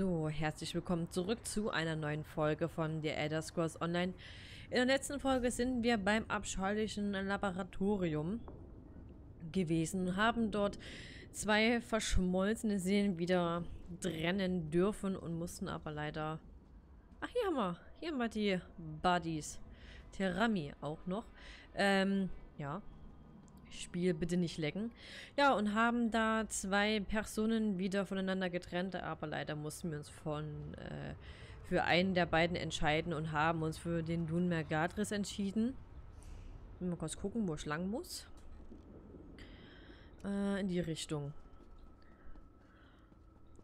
So, herzlich willkommen zurück zu einer neuen Folge von The Elder Scrolls Online. In der letzten Folge sind wir beim abscheulichen Laboratorium gewesen, haben dort zwei verschmolzene Seelen wieder trennen dürfen und mussten aber leider... Ach, hier haben wir, hier haben wir die Buddies. Terami auch noch. Ähm, ja, Spiel bitte nicht lecken. Ja, und haben da zwei Personen wieder voneinander getrennt, aber leider mussten wir uns von äh, für einen der beiden entscheiden und haben uns für den Dunmer Gadris entschieden. Mal kurz gucken, wo ich lang muss. Äh, in die Richtung.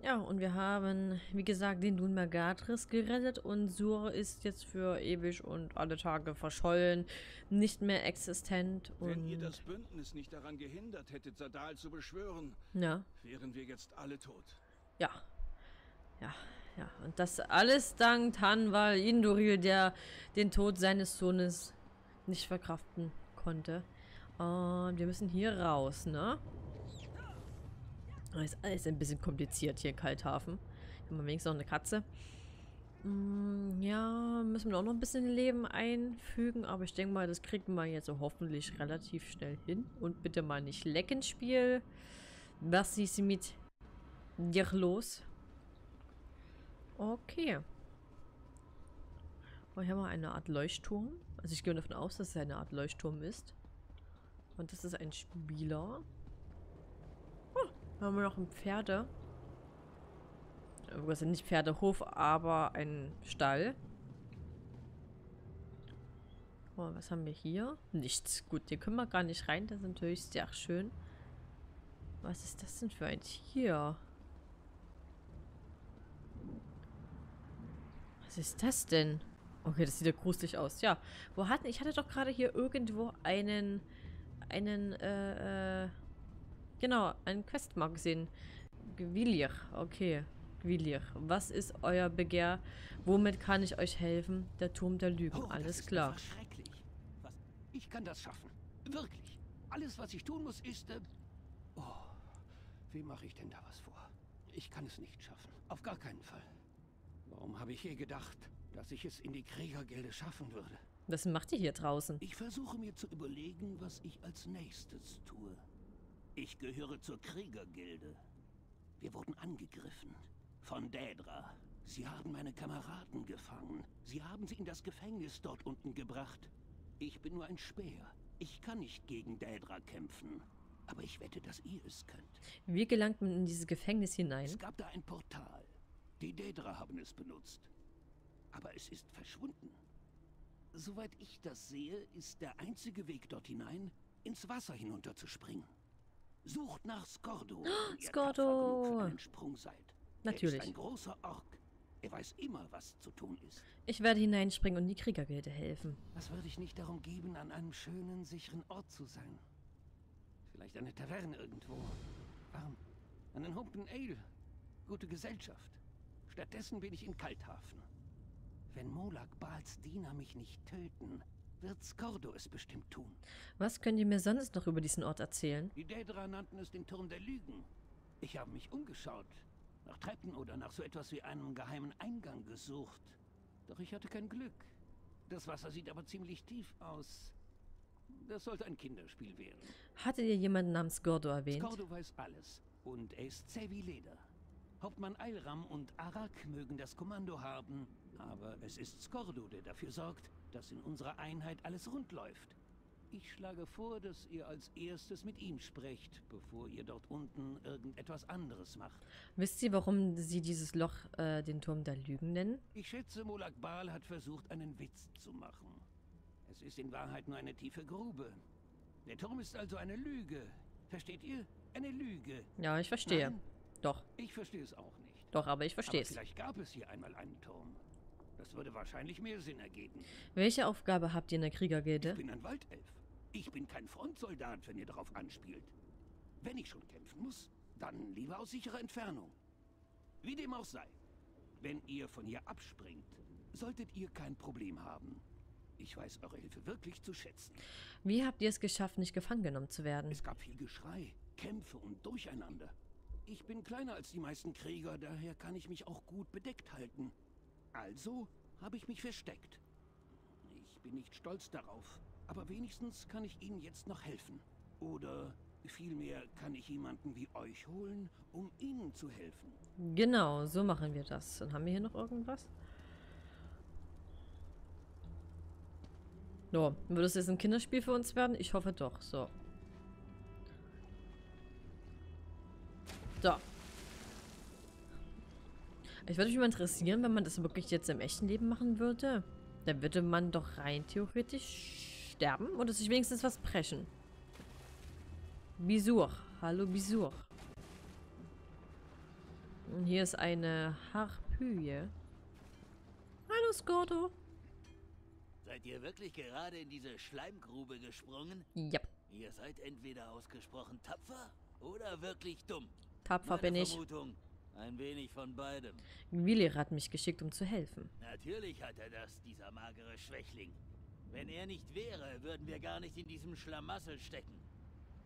Ja, und wir haben, wie gesagt, den Dunmer Gadris gerettet und Sur ist jetzt für ewig und alle Tage verschollen, nicht mehr existent. Wenn ihr das Bündnis nicht daran gehindert hättet, Sadal zu beschwören, ja. wären wir jetzt alle tot. Ja. Ja, ja. Und das alles dank Tanwal Induril, der den Tod seines Sohnes nicht verkraften konnte. Und wir müssen hier raus, ne? Ist alles ein bisschen kompliziert hier in Kalthafen. Hier haben wir wenigstens noch eine Katze. Mm, ja, müssen wir auch noch ein bisschen Leben einfügen. Aber ich denke mal, das kriegt man jetzt so hoffentlich relativ schnell hin. Und bitte mal nicht lecken, Spiel. Was ist mit dir los? Okay. Oh, hier haben wir eine Art Leuchtturm. Also ich gehe davon aus, dass es eine Art Leuchtturm ist. Und das ist ein Spieler. Haben wir noch ein Pferde. Das sind nicht Pferdehof, aber ein Stall. Oh, was haben wir hier? Nichts. Gut, hier können wir gar nicht rein. Das ist natürlich sehr schön. Was ist das denn für ein Tier? Was ist das denn? Okay, das sieht ja gruselig aus. Ja, wo hatten... Ich hatte doch gerade hier irgendwo einen... Einen, äh, äh Genau, ein Questmark gesehen. Gwilier, okay. Gwilier. Was ist euer Begehr? Womit kann ich euch helfen? Der Turm der Lügen, oh, alles klar. Schrecklich. Was? Ich kann das schaffen. Wirklich. Alles, was ich tun muss, ist... Äh oh, wie mache ich denn da was vor? Ich kann es nicht schaffen. Auf gar keinen Fall. Warum habe ich je gedacht, dass ich es in die Kriegergilde schaffen würde? Was macht ihr hier draußen? Ich versuche mir zu überlegen, was ich als nächstes tue. Ich gehöre zur Kriegergilde. Wir wurden angegriffen. Von Dädra. Sie haben meine Kameraden gefangen. Sie haben sie in das Gefängnis dort unten gebracht. Ich bin nur ein Speer. Ich kann nicht gegen Dädra kämpfen. Aber ich wette, dass ihr es könnt. Wie gelangt man in dieses Gefängnis hinein? Es gab da ein Portal. Die Dädra haben es benutzt. Aber es ist verschwunden. Soweit ich das sehe, ist der einzige Weg dort hinein, ins Wasser hinunterzuspringen. Sucht nach Skordo. Oh, Skordo! Natürlich. Er ist ein großer Ork. Er weiß immer, was zu tun ist. Ich werde hineinspringen und die Kriegergilde helfen. Was würde ich nicht darum geben, an einem schönen, sicheren Ort zu sein? Vielleicht eine Taverne irgendwo. Warm. Einen Humpen Ale. Gute Gesellschaft. Stattdessen bin ich in Kalthafen. Wenn Molak Bals Diener mich nicht töten, wird Skordo es bestimmt tun. Was könnt ihr mir sonst noch über diesen Ort erzählen? Die Daedra nannten es den Turm der Lügen. Ich habe mich umgeschaut, nach Treppen oder nach so etwas wie einem geheimen Eingang gesucht. Doch ich hatte kein Glück. Das Wasser sieht aber ziemlich tief aus. Das sollte ein Kinderspiel werden. Hattet ihr jemanden namens Gordo erwähnt? Skordo weiß alles. Und er ist zäh wie Leder. Hauptmann Eilram und Arak mögen das Kommando haben, aber es ist Skordo, der dafür sorgt, dass in unserer Einheit alles rund läuft. Ich schlage vor, dass ihr als erstes mit ihm sprecht, bevor ihr dort unten irgendetwas anderes macht. Wisst ihr, warum sie dieses Loch äh, den Turm der Lügen nennen? Ich schätze, Molak Bal hat versucht, einen Witz zu machen. Es ist in Wahrheit nur eine tiefe Grube. Der Turm ist also eine Lüge. Versteht ihr? Eine Lüge. Ja, ich verstehe. Nein? Doch. Ich verstehe es auch nicht. Doch, aber ich verstehe es. Vielleicht gab es hier einmal einen Turm. Das würde wahrscheinlich mehr Sinn ergeben. Welche Aufgabe habt ihr in der Kriegergilde? Ich bin ein Waldelf. Ich bin kein Frontsoldat, wenn ihr darauf anspielt. Wenn ich schon kämpfen muss, dann lieber aus sicherer Entfernung. Wie dem auch sei. Wenn ihr von hier abspringt, solltet ihr kein Problem haben. Ich weiß eure Hilfe wirklich zu schätzen. Wie habt ihr es geschafft, nicht gefangen genommen zu werden? Es gab viel Geschrei, Kämpfe und Durcheinander. Ich bin kleiner als die meisten Krieger, daher kann ich mich auch gut bedeckt halten. Also habe ich mich versteckt. Ich bin nicht stolz darauf, aber wenigstens kann ich Ihnen jetzt noch helfen. Oder vielmehr kann ich jemanden wie euch holen, um Ihnen zu helfen. Genau, so machen wir das. Dann haben wir hier noch irgendwas. So, würde es jetzt ein Kinderspiel für uns werden? Ich hoffe doch. So. So. Ich würde mich mal interessieren, wenn man das wirklich jetzt im echten Leben machen würde. Dann würde man doch rein theoretisch sterben oder sich wenigstens was brechen. Bisur. Hallo Bisur. Und hier ist eine Harpyie. Hallo Skordo. Seid ihr wirklich gerade in diese Schleimgrube gesprungen? Ja, Ihr seid entweder ausgesprochen tapfer oder wirklich dumm. tapfer Meine bin ich. Ein wenig von beidem. Willi hat mich geschickt, um zu helfen. Natürlich hat er das, dieser magere Schwächling. Wenn er nicht wäre, würden wir gar nicht in diesem Schlamassel stecken.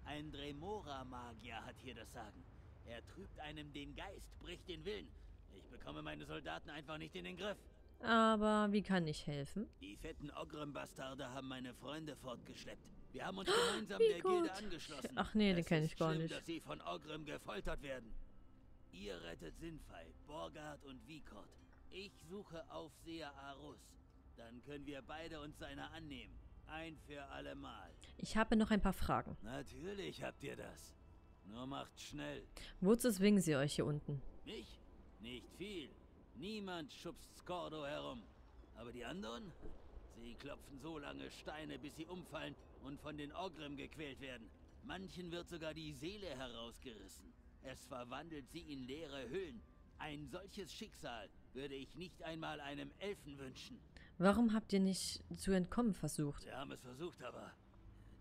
Ein Dremora-Magier hat hier das Sagen. Er trübt einem den Geist, bricht den Willen. Ich bekomme meine Soldaten einfach nicht in den Griff. Aber wie kann ich helfen? Die fetten Ogrim-Bastarde haben meine Freunde fortgeschleppt. Wir haben uns gemeinsam wie der Gilde gut. angeschlossen. Ach nee, den Es kenn ist ich gar schlimm, nicht. dass sie von Ogrim gefoltert werden. Ihr rettet Sinfei, Borgard und Vikord. Ich suche Aufseher Arus. Dann können wir beide uns seiner annehmen. Ein für alle Mal. Ich habe noch ein paar Fragen. Natürlich habt ihr das. Nur macht schnell. Wozu zwingen sie euch hier unten? Mich? Nicht viel. Niemand schubst Skordo herum. Aber die anderen? Sie klopfen so lange Steine, bis sie umfallen und von den Ogrim gequält werden. Manchen wird sogar die Seele herausgerissen. Es verwandelt sie in leere Hüllen. Ein solches Schicksal würde ich nicht einmal einem Elfen wünschen. Warum habt ihr nicht zu entkommen versucht? Sie haben es versucht, aber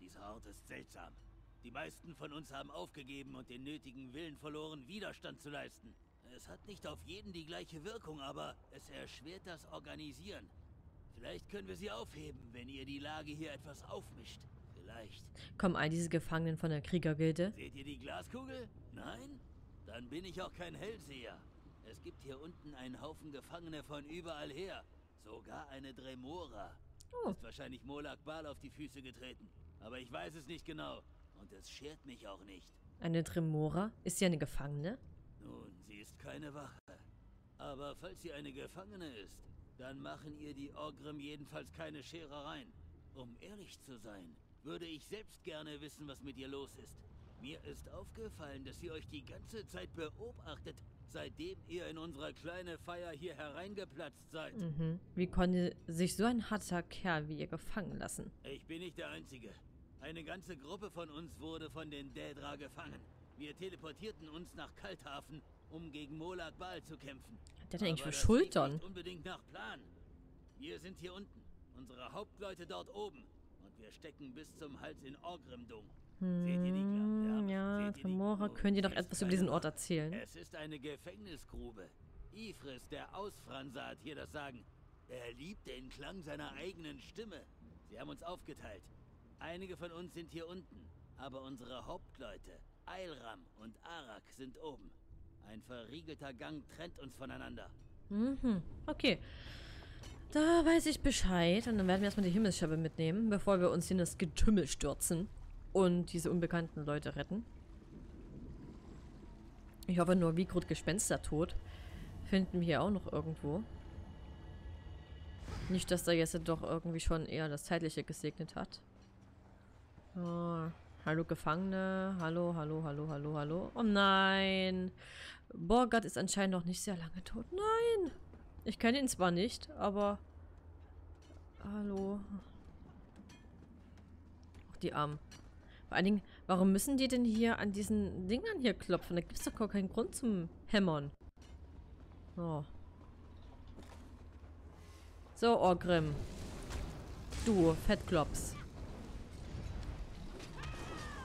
dieser Ort ist seltsam. Die meisten von uns haben aufgegeben und den nötigen Willen verloren, Widerstand zu leisten. Es hat nicht auf jeden die gleiche Wirkung, aber es erschwert das Organisieren. Vielleicht können wir sie aufheben, wenn ihr die Lage hier etwas aufmischt. Vielleicht. Kommen all diese Gefangenen von der Kriegergilde? Seht ihr die Glaskugel? Nein? Dann bin ich auch kein Hellseher. Es gibt hier unten einen Haufen Gefangene von überall her. Sogar eine Dremora. Oh. Ist wahrscheinlich Molak Bal auf die Füße getreten. Aber ich weiß es nicht genau. Und es schert mich auch nicht. Eine Tremora? Ist sie eine Gefangene? Nun, sie ist keine Wache. Aber falls sie eine Gefangene ist, dann machen ihr die Orgrim jedenfalls keine Scherereien. Um ehrlich zu sein, würde ich selbst gerne wissen, was mit ihr los ist. Mir ist aufgefallen, dass sie euch die ganze Zeit beobachtet, seitdem ihr in unsere kleine Feier hier hereingeplatzt seid. Mhm. Wie konnte sich so ein harter Kerl wie ihr gefangen lassen? Ich bin nicht der Einzige. Eine ganze Gruppe von uns wurde von den Dädra gefangen. Wir teleportierten uns nach Kalthafen, um gegen Molak Bal zu kämpfen. Hat der denn eigentlich für Schultern? Nicht unbedingt nach Plan. Wir sind hier unten, unsere Hauptleute dort oben. Wir stecken bis zum Hals in Orgrimdung. Seht ihr die Gla- Hm, ja, seht Tremora, Oh, könnt ihr doch etwas über diesen Ort erzählen? Es ist eine Gefängnisgrube. Ifris, der Ausfranser, hat hier das Sagen. Er liebt den Klang seiner eigenen Stimme. Sie haben uns aufgeteilt. Einige von uns sind hier unten, aber unsere Hauptleute, Eilram und Arak, sind oben. Ein verriegelter Gang trennt uns voneinander. Mhm, okay. Da weiß ich Bescheid. Und dann werden wir erstmal die Himmelsscheibe mitnehmen, bevor wir uns in das Getümmel stürzen und diese unbekannten Leute retten. Ich hoffe nur, Wigrud Gespenstertod finden wir hier auch noch irgendwo. Nicht, dass da jetzt doch irgendwie schon eher das Zeitliche gesegnet hat. Oh, hallo Gefangene. Hallo, hallo, hallo, hallo, hallo. Oh nein. Borgard ist anscheinend noch nicht sehr lange tot. Nein. Ich kenne ihn zwar nicht, aber... Hallo. Auch die Armen. Vor allen Dingen, warum müssen die denn hier an diesen Dingern hier klopfen? Da gibt es doch gar keinen Grund zum Hämmern. Oh. So, Orgrim. Du, Fettklops.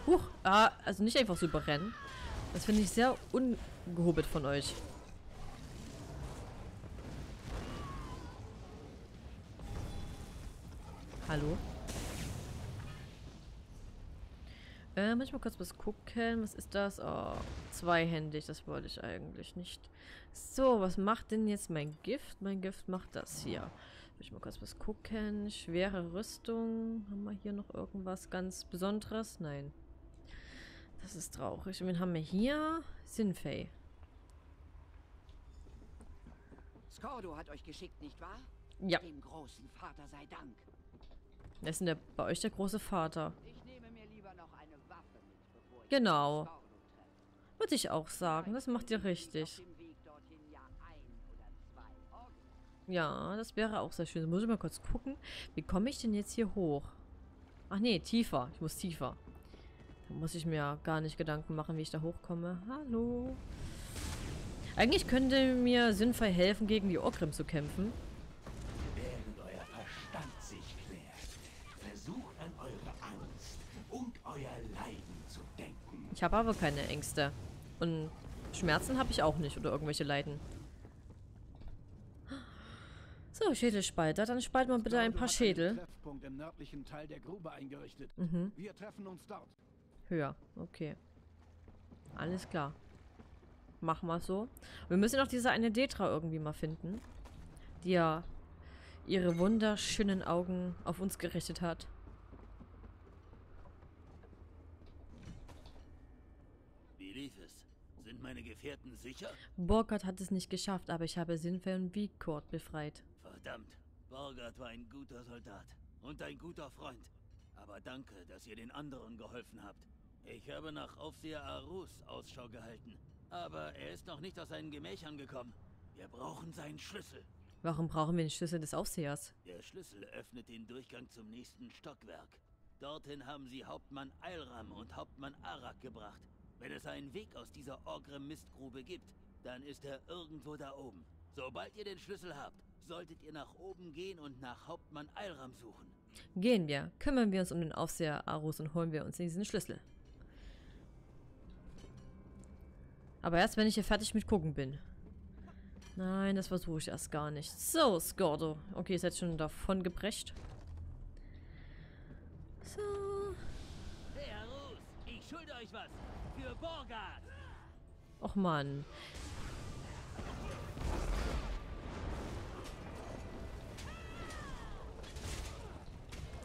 Huch, ah, also nicht einfach so überrennen. Das finde ich sehr ungehobelt von euch. Hallo? Äh, manchmal kurz was gucken. Was ist das? Oh, zweihändig. Das wollte ich eigentlich nicht. So, was macht denn jetzt mein Gift? Mein Gift macht das hier. Ich mal kurz was gucken. Schwere Rüstung. Haben wir hier noch irgendwas ganz Besonderes? Nein. Das ist traurig. Und wen haben wir hier? Sinfei. Skordo hat euch geschickt, nicht wahr? Ja. Dem großen Vater sei Dank. Wer ist denn der, bei euch der große Vater? Genau. Würde ich auch sagen. Das macht ihr richtig. Ja das wäre auch sehr schön. Muss ich mal kurz gucken. Wie komme ich denn jetzt hier hoch? Ach nee, tiefer. Ich muss tiefer. Da muss ich mir gar nicht Gedanken machen, wie ich da hochkomme. Hallo. Eigentlich könnte mir Sinfei helfen, gegen die Orgrim zu kämpfen. Während euer Verstand sich klärt, versucht an eure Angst und euer Leiden zu denken. Ich habe aber keine Ängste. Und Schmerzen habe ich auch nicht oder irgendwelche Leiden. So, Schädelspalter. Dann spalt mal bitte ein paar Schädel. Mhm. Wir. Höher. Okay. Alles klar. Machen wir so. Wir müssen noch diese eine Detra irgendwie mal finden. Die ja ihre wunderschönen Augen auf uns gerichtet hat. Wie lief es? Sind meine Gefährten sicher? Borgard hat es nicht geschafft, aber ich habe Sinfe und Wiecord befreit. Verdammt, Borgard war ein guter Soldat und ein guter Freund. Aber danke, dass ihr den anderen geholfen habt. Ich habe nach Aufseher Arus Ausschau gehalten. Aber er ist noch nicht aus seinen Gemächern gekommen. Wir brauchen seinen Schlüssel. Warum brauchen wir den Schlüssel des Aufsehers? Der Schlüssel öffnet den Durchgang zum nächsten Stockwerk. Dorthin haben sie Hauptmann Eilram und Hauptmann Arak gebracht. Wenn es einen Weg aus dieser Orgrim-Mistgrube gibt, dann ist er irgendwo da oben. Sobald ihr den Schlüssel habt, solltet ihr nach oben gehen und nach Hauptmann Eilram suchen. Gehen wir. Kümmern wir uns um den Aufseher Arus und holen wir uns diesen Schlüssel. Aber erst, wenn ich hier fertig mit gucken bin. Nein, das versuche ich erst gar nicht. So, Skordo. Okay, ist jetzt schon davon gebrecht. So. Schulde euch was. Für Borgard. Och Mann.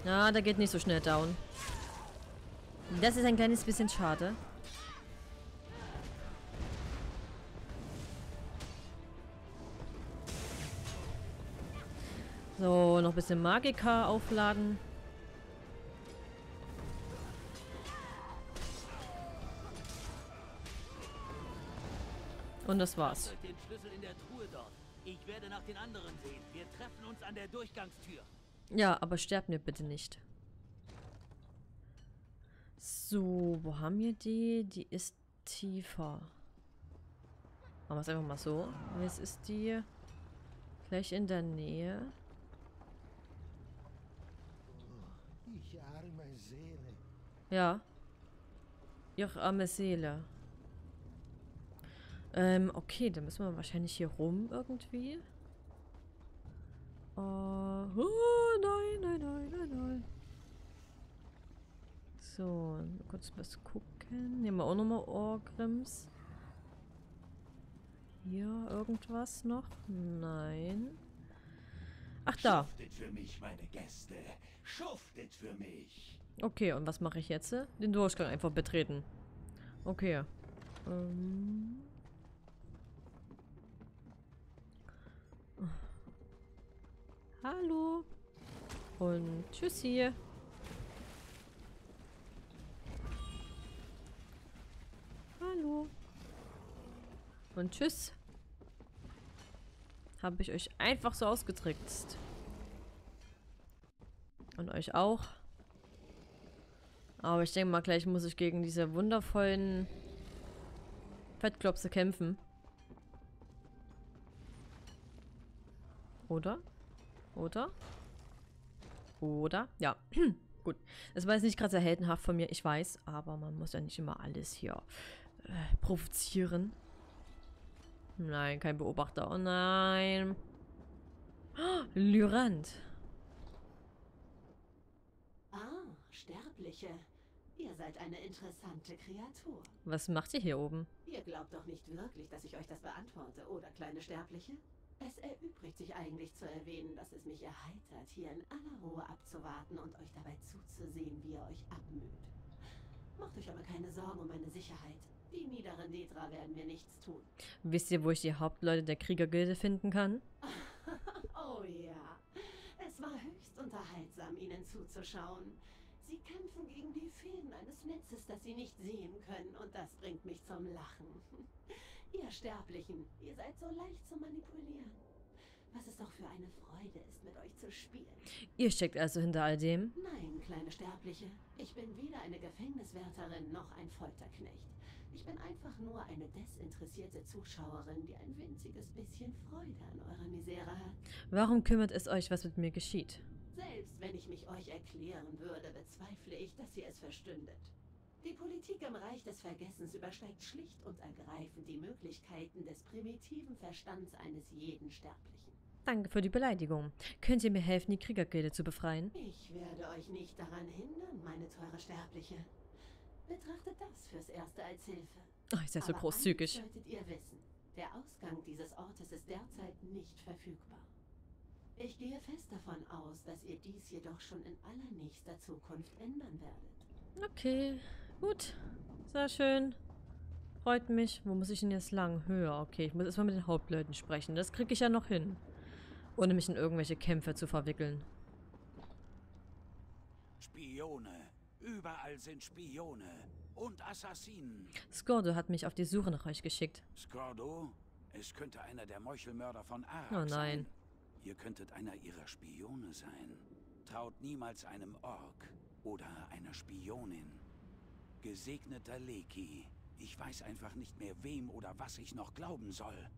Na, der geht nicht so schnell down. Das ist ein kleines bisschen schade. So, noch ein bisschen Magika aufladen. Und das war's. Den Schlüssel in der Truhe dort. Ich werde nach den anderen sehen. Wir treffen uns an der Durchgangstür. Ja, aber sterb mir bitte nicht. So, wo haben wir die? Die ist tiefer. Machen wir es einfach mal so. Jetzt ist die gleich in der Nähe. Ich arme Seele. Ja. Ihre arme Seele. Ähm, okay, dann müssen wir wahrscheinlich hier rum irgendwie. Äh, oh, nein, nein, nein, nein, nein. So, kurz was gucken. Nehmen wir auch nochmal Orgrims. Hier irgendwas noch? Nein. Ach, da. Schuftet für mich, meine Gäste. Schuftet für mich. Okay, und was mache ich jetzt? Den Durchgang einfach betreten. Okay. Ähm. Hallo. Und tschüssi. Hallo. Und tschüss. Habe ich euch einfach so ausgetrickst. Und euch auch. Aber ich denke mal, gleich muss ich gegen diese wundervollen Fettklopse kämpfen. Oder? Oder? Oder? Ja. Gut. Das war jetzt nicht gerade sehr heldenhaft von mir, ich weiß, aber man muss ja nicht immer alles hier äh, provozieren. Nein, kein Beobachter. Oh nein. Oh, Lyrand. Ah, Sterbliche. Ihr seid eine interessante Kreatur. Was macht ihr hier oben? Ihr glaubt doch nicht wirklich, dass ich euch das beantworte, oder kleine Sterbliche? Es erübrigt sich eigentlich zu erwähnen, dass es mich erheitert, hier in aller Ruhe abzuwarten und euch dabei zuzusehen, wie ihr euch abmüht. Macht euch aber keine Sorgen um meine Sicherheit. Die niederen Dedra werden mir nichts tun. Wisst ihr, wo ich die Hauptleute der Kriegergilde finden kann? oh ja, es war höchst unterhaltsam, ihnen zuzuschauen. Sie kämpfen gegen die Fäden eines Netzes, das sie nicht sehen können, und das bringt mich zum Lachen. Ihr Sterblichen, ihr seid so leicht zu manipulieren. Was es doch für eine Freude ist, mit euch zu spielen. Ihr steckt also hinter all dem? Nein, kleine Sterbliche. Ich bin weder eine Gefängniswärterin noch ein Folterknecht. Ich bin einfach nur eine desinteressierte Zuschauerin, die ein winziges bisschen Freude an eurer Misere hat. Warum kümmert es euch, was mit mir geschieht? Selbst wenn ich mich euch erklären würde, bezweifle ich, dass ihr es verstündet. Die Politik im Reich des Vergessens übersteigt schlicht und ergreifend die Möglichkeiten des primitiven Verstands eines jeden Sterblichen. Danke für die Beleidigung. Könnt ihr mir helfen, die Kriegergilde zu befreien? Ich werde euch nicht daran hindern, meine teure Sterbliche. Betrachtet das fürs Erste als Hilfe. Oh, ist ja so großzügig. solltet ihr wissen. Der Ausgang dieses Ortes ist derzeit nicht verfügbar. Ich gehe fest davon aus, dass ihr dies jedoch schon in allernächster Zukunft ändern werdet. Okay, gut. Sehr schön. Freut mich. Wo muss ich denn jetzt lang? Höher. Okay, ich muss erstmal mit den Hauptleuten sprechen. Das kriege ich ja noch hin. Ohne mich in irgendwelche Kämpfe zu verwickeln. Spione. Überall sind Spione. Und Assassinen. Skordo hat mich auf die Suche nach euch geschickt. Skordo? Es könnte einer der Meuchelmörder von Arak Oh nein. sein. Ihr könntet einer ihrer Spione sein. Traut niemals einem Ork oder einer Spionin. Gesegneter Leki. Ich weiß einfach nicht mehr, wem oder was ich noch glauben soll.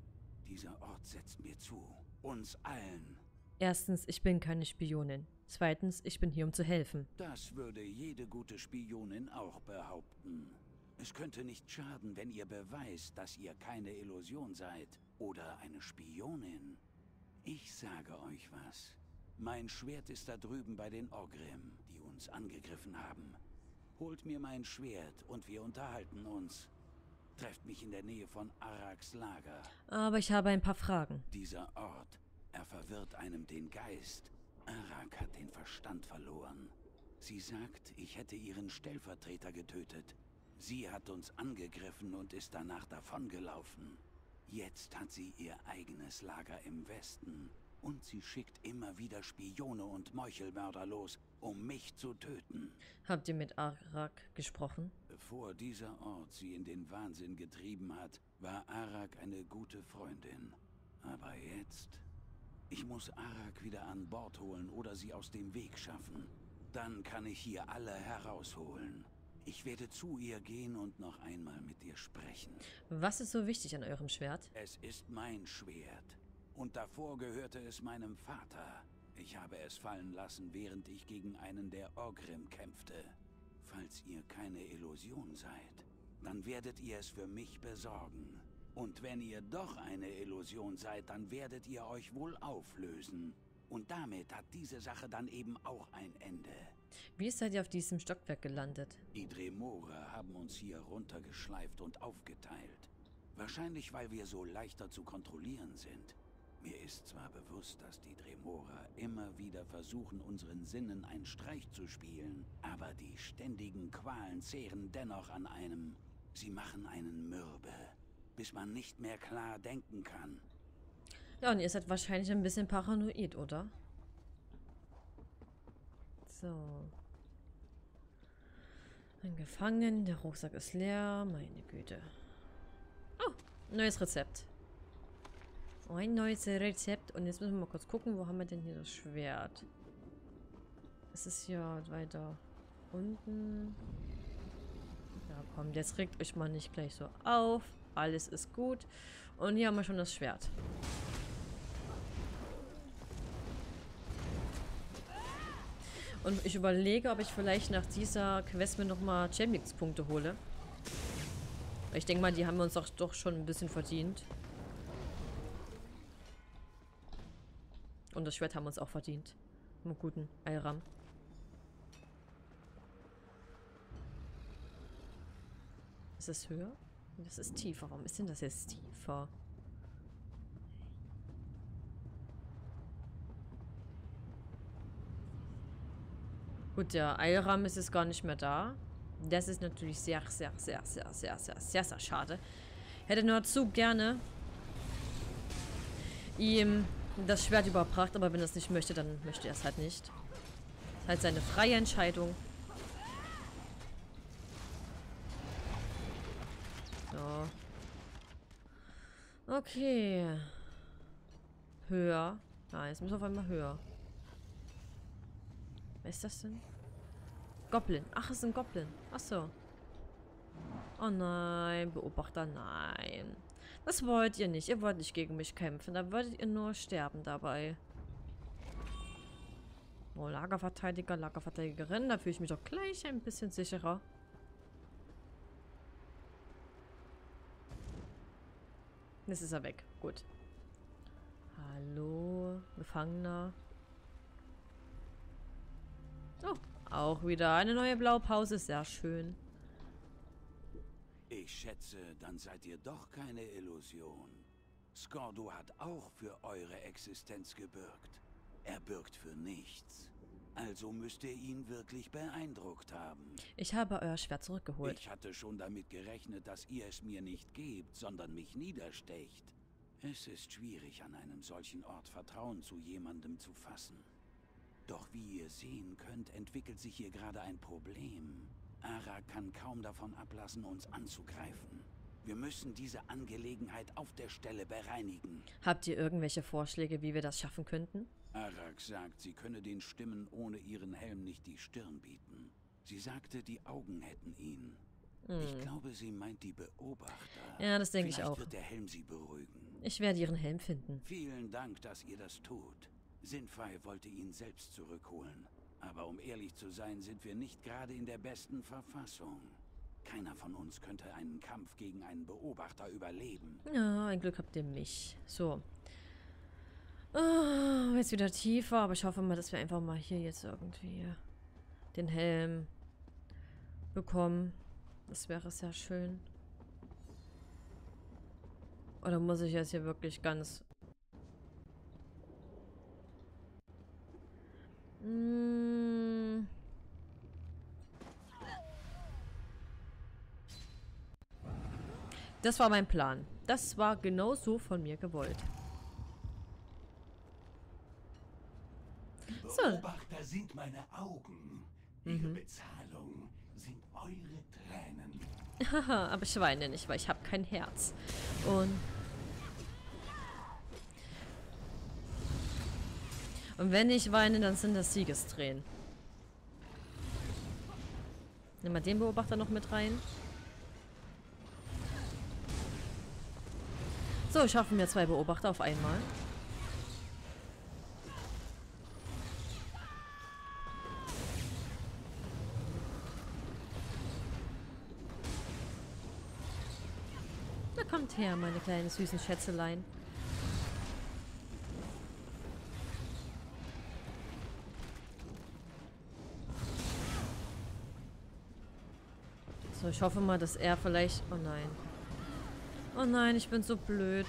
Dieser Ort setzt mir zu. Uns allen. Erstens, ich bin keine Spionin. Zweitens, ich bin hier, um zu helfen. Das würde jede gute Spionin auch behaupten. Es könnte nicht schaden, wenn ihr beweist, dass ihr keine Illusion seid oder eine Spionin. Ich sage euch was. Mein Schwert ist da drüben bei den Ogrim, die uns angegriffen haben. Holt mir mein Schwert und wir unterhalten uns. Trefft mich in der Nähe von Araks Lager. Aber ich habe ein paar Fragen. Dieser Ort, er verwirrt einem den Geist. Arak hat den Verstand verloren. Sie sagt, ich hätte ihren Stellvertreter getötet. Sie hat uns angegriffen und ist danach davongelaufen. Jetzt hat sie ihr eigenes Lager im Westen. Und sie schickt immer wieder Spione und Meuchelmörder los, um mich zu töten. Habt ihr mit Arak gesprochen? Bevor dieser Ort sie in den Wahnsinn getrieben hat, war Arak eine gute Freundin. Aber jetzt... Ich muss Arak wieder an Bord holen oder sie aus dem Weg schaffen. Dann kann ich hier alle herausholen. Ich werde zu ihr gehen und noch einmal mit ihr sprechen. Was ist so wichtig an eurem Schwert? Es ist mein Schwert. Und davor gehörte es meinem Vater. Ich habe es fallen lassen, während ich gegen einen der Ogrim kämpfte. Falls ihr keine Illusion seid, dann werdet ihr es für mich besorgen. Und wenn ihr doch eine Illusion seid, dann werdet ihr euch wohl auflösen. Und damit hat diese Sache dann eben auch ein Ende. Wie seid ihr auf diesem Stockwerk gelandet? Die Dremore haben uns hier runtergeschleift und aufgeteilt. Wahrscheinlich, weil wir so leichter zu kontrollieren sind. Mir ist zwar bewusst, dass die Dremora immer wieder versuchen, unseren Sinnen einen Streich zu spielen, aber die ständigen Qualen zehren dennoch an einem. Sie machen einen mürbe, bis man nicht mehr klar denken kann. Ja, und ihr seid wahrscheinlich ein bisschen paranoid, oder? So. Ein Gefangen, der Rucksack ist leer. Meine Güte. Oh, neues Rezept. Ein neues Rezept. Und jetzt müssen wir mal kurz gucken, wo haben wir denn hier das Schwert? Es ist hier weiter unten. Ja, komm, jetzt regt euch mal nicht gleich so auf. Alles ist gut. Und hier haben wir schon das Schwert. Und ich überlege, ob ich vielleicht nach dieser Quest mir nochmal Champions-Punkte hole. Ich denke mal, die haben wir uns doch, doch schon ein bisschen verdient. Und das Schwert haben wir uns auch verdient. Einen guten Eiram. Ist das höher? Das ist tiefer. Warum ist denn das jetzt tiefer? Gut, der Eilrahmen ist jetzt gar nicht mehr da. Das ist natürlich sehr, sehr, sehr, sehr, sehr, sehr, sehr, sehr schade. Hätte nur zu gerne ihm das Schwert überbracht, aber wenn er es nicht möchte, dann möchte er es halt nicht. Ist halt seine freie Entscheidung. So. Okay. Höher. Ah, jetzt müssen wir auf einmal höher. Wer ist das denn? Goblin. Ach, es ist ein Goblin. Ach so. Oh nein, Beobachter, nein. Das wollt ihr nicht. Ihr wollt nicht gegen mich kämpfen. Da würdet ihr nur sterben dabei. Oh, Lagerverteidiger, Lagerverteidigerin. Da fühle ich mich doch gleich ein bisschen sicherer. Jetzt ist er weg. Gut. Hallo, Gefangener. Oh, auch wieder eine neue Blaupause. Sehr schön. Ich schätze, dann seid ihr doch keine Illusion. Skordo hat auch für eure Existenz gebürgt. Er bürgt für nichts. Also müsst ihr ihn wirklich beeindruckt haben. Ich habe euer Schwert zurückgeholt. Ich hatte schon damit gerechnet, dass ihr es mir nicht gebt, sondern mich niederstecht. Es ist schwierig, an einem solchen Ort Vertrauen zu jemandem zu fassen. Doch wie ihr sehen könnt, entwickelt sich hier gerade ein Problem. Ara kann kaum davon ablassen, uns anzugreifen. Wir müssen diese Angelegenheit auf der Stelle bereinigen. Habt ihr irgendwelche Vorschläge, wie wir das schaffen könnten? Arak sagt, sie könne den Stimmen ohne ihren Helm nicht die Stirn bieten. Sie sagte, die Augen hätten ihn. Ich glaube, sie meint die Beobachter. Ja, das denke ich Vielleicht auch. wird der Helm sie beruhigen. Ich werde ihren Helm finden. Vielen Dank, dass ihr das tut. Sinfei wollte ihn selbst zurückholen. Aber um ehrlich zu sein, sind wir nicht gerade in der besten Verfassung. Keiner von uns könnte einen Kampf gegen einen Beobachter überleben. Ja, ein Glück habt ihr mich. So. Ah, jetzt wieder tiefer, aber ich hoffe mal, dass wir einfach mal hier jetzt irgendwie den Helm bekommen. Das wäre sehr schön. Oder muss ich jetzt hier wirklich ganz... Mm. Das war mein Plan. Das war genau so von mir gewollt. So. Beobachter sind meine Augen. Ihre Bezahlung sind eure Tränen. Haha, aber ich weine nicht, weil ich habe kein Herz. Und... Und wenn ich weine, dann sind das Siegestränen. Nimm mal den Beobachter noch mit rein. So, schaffen wir zwei Beobachter auf einmal. Na kommt her, meine kleinen süßen Schätzelein. Ich hoffe mal, dass er vielleicht... Oh nein. Oh nein, ich bin so blöd.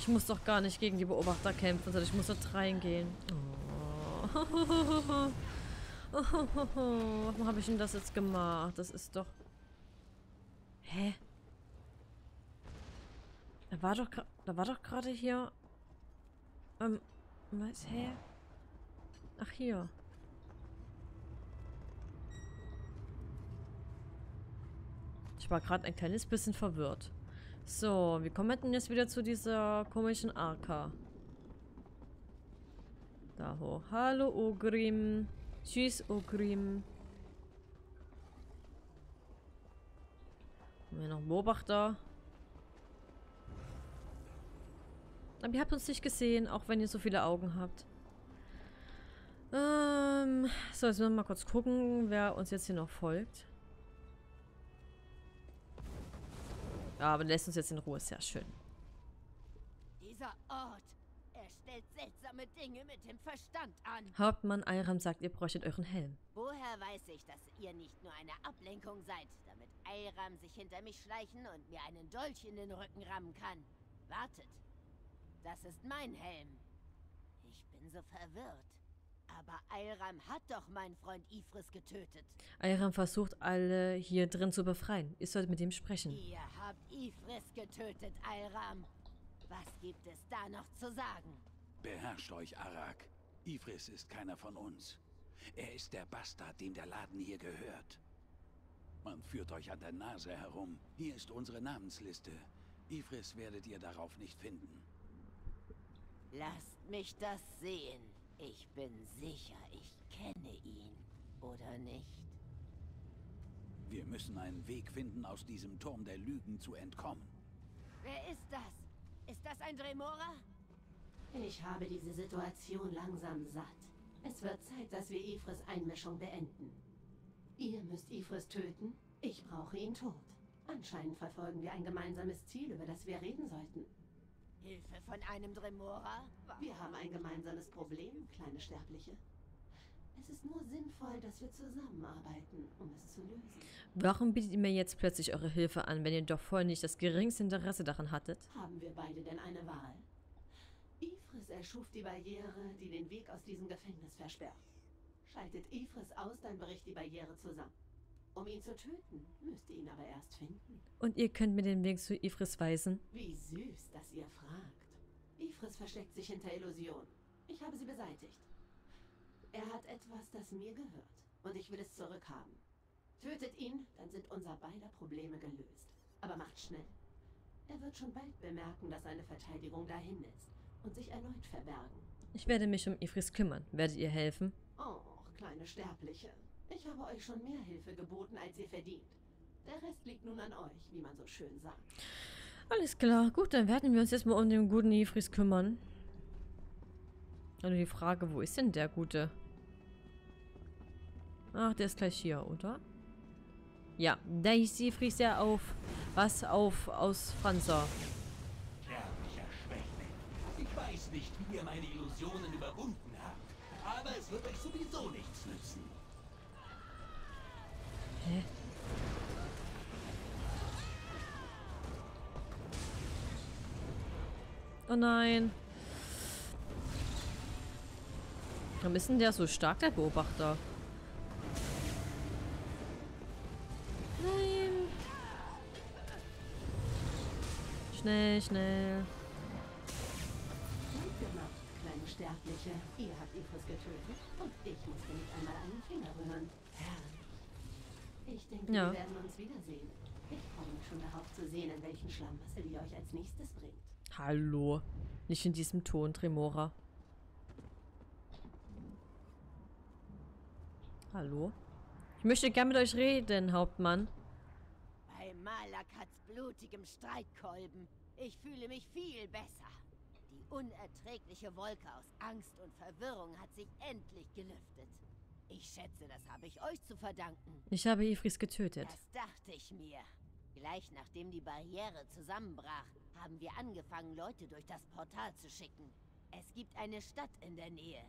Ich muss doch gar nicht gegen die Beobachter kämpfen, sondern ich muss dort reingehen. Oh. Warum habe ich denn das jetzt gemacht? Das ist doch... Hä? Da war doch da war doch gerade hier. Ähm, was? Hä? Ach hier. War gerade ein kleines bisschen verwirrt. So, wie kommen wir denn jetzt wieder zu dieser komischen Arka? Da hoch. Hallo Ogrim. Tschüss Ogrim. Haben wir noch einen Beobachter? Aber ihr habt uns nicht gesehen, auch wenn ihr so viele Augen habt. Ähm, so, jetzt müssen wir mal kurz gucken, wer uns jetzt hier noch folgt. Aber lässt uns jetzt in Ruhe, sehr schön. Dieser Ort, er stellt seltsame Dinge mit dem Verstand an. Hauptmann Eiram sagt, ihr bräuchtet euren Helm. Woher weiß ich, dass ihr nicht nur eine Ablenkung seid, damit Eiram sich hinter mich schleichen und mir einen Dolch in den Rücken rammen kann? Wartet. Das ist mein Helm. Ich bin so verwirrt. Aber Eiram hat doch meinen Freund Ifris getötet. Eiram versucht, alle hier drin zu befreien. Ihr sollt mit ihm sprechen. Ihr habt Ifris getötet, Eiram. Was gibt es da noch zu sagen? Beherrscht euch, Arak. Ifris ist keiner von uns. Er ist der Bastard, dem der Laden hier gehört. Man führt euch an der Nase herum. Hier ist unsere Namensliste. Ifris werdet ihr darauf nicht finden. Lasst mich das sehen. Ich bin sicher, ich kenne ihn. Oder nicht? Wir müssen einen Weg finden, aus diesem Turm der Lügen zu entkommen. Wer ist das? Ist das ein Dremora? Ich habe diese Situation langsam satt. Es wird Zeit, dass wir Ifris Einmischung beenden. Ihr müsst Ifris töten, ich brauche ihn tot. Anscheinend verfolgen wir ein gemeinsames Ziel, über das wir reden sollten. Hilfe von einem Dremora? Wir haben ein gemeinsames Problem, kleine Sterbliche. Es ist nur sinnvoll, dass wir zusammenarbeiten, um es zu lösen. Warum bietet ihr mir jetzt plötzlich eure Hilfe an, wenn ihr doch vorher nicht das geringste Interesse daran hattet? Haben wir beide denn eine Wahl? Ifris erschuf die Barriere, die den Weg aus diesem Gefängnis versperrt. Schaltet Ifris aus, dann bricht die Barriere zusammen. Um ihn zu töten, müsst ihr ihn aber erst finden. Und ihr könnt mir den Weg zu Ifris weisen? Wie süß, dass ihr fragt. Ifris versteckt sich hinter Illusion. Ich habe sie beseitigt. Er hat etwas, das mir gehört. Und ich will es zurückhaben. Tötet ihn, dann sind unser beider Probleme gelöst. Aber macht schnell. Er wird schon bald bemerken, dass seine Verteidigung dahin ist. Und sich erneut verbergen. Ich werde mich um Ifris kümmern. Werdet ihr helfen? Oh, kleine Sterbliche. Ich habe euch schon mehr Hilfe geboten, als ihr verdient. Der Rest liegt nun an euch, wie man so schön sagt. Alles klar. Gut, dann werden wir uns jetzt mal um den guten Ifris kümmern. Also die Frage, wo ist denn der Gute? Ach, der ist gleich hier, oder? Ja, da ist Ifris ja auf... Was auf aus Franzer. Sterblicher Schwächling. Ich weiß nicht, wie ihr meine Illusionen überwunden habt. Aber es wird euch sowieso nichts nützen. Hä? Oh nein. Warum ist denn der so stark, der Beobachter? Nein. Schnell, schnell. Gut gemacht, kleine Sterbliche. Ihr habt Ifris getötet und ich musste nicht einmal einen Finger rühren. Herrlich. Ich denke, Ja. wir werden uns wiedersehen. Ich freue mich schon darauf zu sehen, in welchen Schlamassel ihr euch als nächstes bringt. Hallo. Nicht in diesem Ton, Tremora. Hallo? Ich möchte gern mit euch reden, Hauptmann. Bei Malakats blutigem Streitkolben. Ich fühle mich viel besser. Die unerträgliche Wolke aus Angst und Verwirrung hat sich endlich gelüftet. Ich schätze, das habe ich euch zu verdanken. Ich habe Ifris getötet. Das dachte ich mir. Gleich nachdem die Barriere zusammenbrach, haben wir angefangen, Leute durch das Portal zu schicken. Es gibt eine Stadt in der Nähe.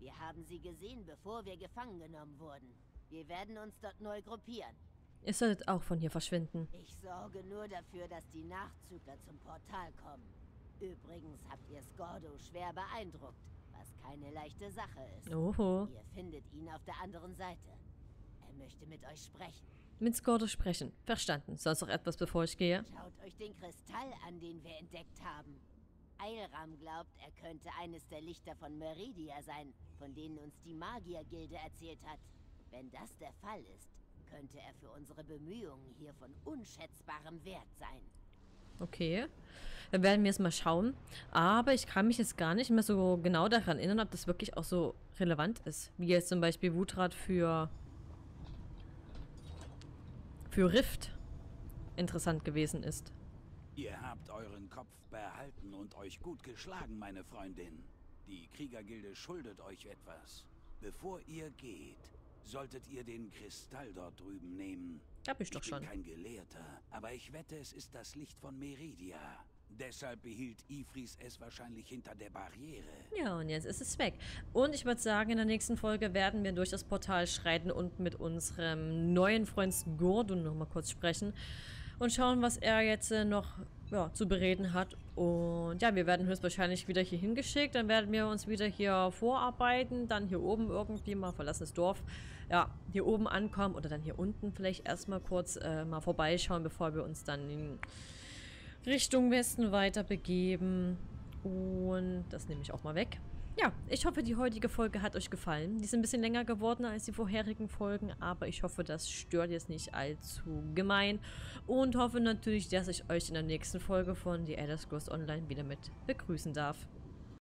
Wir haben sie gesehen, bevor wir gefangen genommen wurden. Wir werden uns dort neu gruppieren. Ihr solltet auch von hier verschwinden. Ich sorge nur dafür, dass die Nachzügler zum Portal kommen. Übrigens habt ihr Skordo schwer beeindruckt, was keine leichte Sache ist. Oho. Ihr findet ihn auf der anderen Seite. Er möchte mit euch sprechen. Mit Skordo sprechen. Verstanden. Sonst noch etwas, bevor ich gehe? Schaut euch den Kristall an, den wir entdeckt haben. Eilram glaubt, er könnte eines der Lichter von Meridia sein, von denen uns die Magiergilde erzählt hat. Wenn das der Fall ist, könnte er für unsere Bemühungen hier von unschätzbarem Wert sein. Okay. Dann werden wir es mal schauen. Aber ich kann mich jetzt gar nicht mehr so genau daran erinnern, ob das wirklich auch so relevant ist. Wie jetzt zum Beispiel Wutrat für... für Rift interessant gewesen ist. Ihr habt euren Kopf behalten und euch gut geschlagen, meine Freundin. Die Kriegergilde schuldet euch etwas. Bevor ihr geht, solltet ihr den Kristall dort drüben nehmen. Hab ich doch ich schon. bin kein Gelehrter, aber ich wette, es ist das Licht von Meridia. Deshalb behielt Ifris es wahrscheinlich hinter der Barriere. Ja, und jetzt ist es weg. Und ich würde sagen, in der nächsten Folge werden wir durch das Portal schreiten und mit unserem neuen Freund Gordon nochmal kurz sprechen. Und schauen, was er jetzt äh, noch ja, zu bereden hat. Und ja, wir werden höchstwahrscheinlich wieder hier hingeschickt. Dann werden wir uns wieder hier vorarbeiten. Dann hier oben irgendwie mal verlassenes Dorf. Ja, hier oben ankommen oder dann hier unten vielleicht erstmal kurz äh, mal vorbeischauen, bevor wir uns dann in Richtung Westen weiter begeben. Und das nehme ich auch mal weg. Ja, ich hoffe, die heutige Folge hat euch gefallen. Die ist ein bisschen länger geworden als die vorherigen Folgen, aber ich hoffe, das stört jetzt nicht allzu gemein. Und hoffe natürlich, dass ich euch in der nächsten Folge von The Elder Scrolls Online wieder mit begrüßen darf.